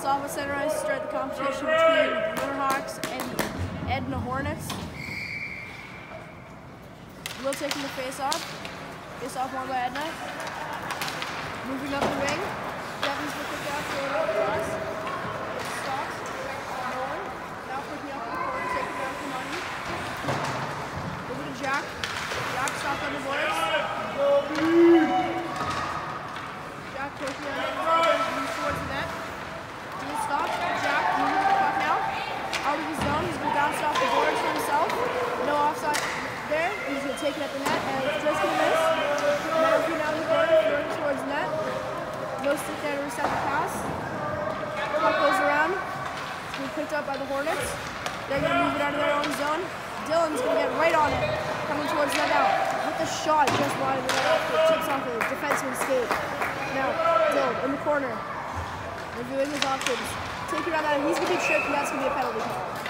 face off at center ice, start the competition between the Winterhawks and the Edina Hornets. Will taking the face off. Face off won by Edina. Moving up the wing. Devon's the kick out for across. Stops. No one. Now picking up the corner, taking down money. Over to Jack. Jack stopped on the boards. Jack taking on it. Moves towards the net. He stops. Jack moving the puck now. Out of his zone. He's going to bounce off the boards for himself. No offside there. He's going to take it at the net. And it's just going to miss. Now the corner. Throwing towards net. No stick there to reset the pass. Puck goes around. It's going to be picked up by the Hornets. They're going to move it out of their own zone. Dylan's going to get right on it. Coming towards net now. With the shot just wide of the net it tips off the defenseman's skate. Now, Dylan in the corner. Reviewing his options. Taking out that. He's going to be tripped and that's going to be a penalty call.